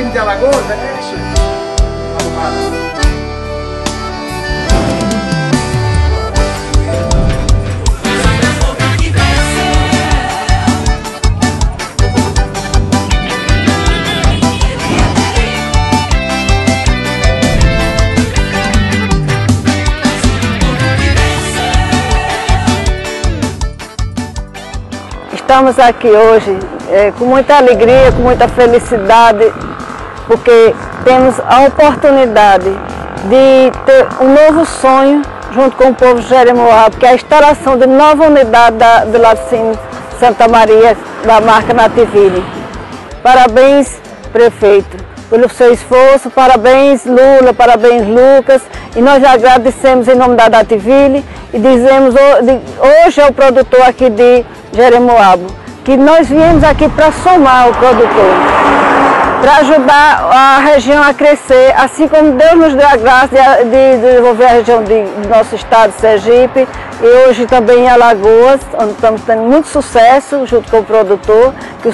Alagoas, é isso? Arrumada. Estamos aqui hoje é, com muita alegria, com muita felicidade, porque temos a oportunidade de ter um novo sonho junto com o povo Jeremoabo, que é a instalação de nova unidade da, do Laticínio Santa Maria, da marca Nativille. Parabéns, prefeito, pelo seu esforço, parabéns Lula, parabéns Lucas, e nós agradecemos em nome da Nativille e dizemos, hoje é o produtor aqui de Jeremoabo, que nós viemos aqui para somar o produtor, para ajudar a região a crescer, assim como Deus nos deu a graça de, de desenvolver a região de, do nosso estado, Sergipe, e hoje também em Alagoas, onde estamos tendo muito sucesso junto com o produtor, que o